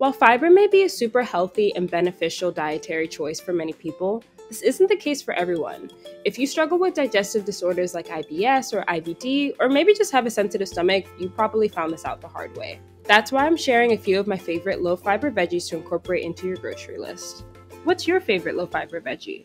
While fiber may be a super healthy and beneficial dietary choice for many people, this isn't the case for everyone. If you struggle with digestive disorders like IBS or IBD, or maybe just have a sensitive stomach, you probably found this out the hard way. That's why I'm sharing a few of my favorite low fiber veggies to incorporate into your grocery list. What's your favorite low fiber veggie?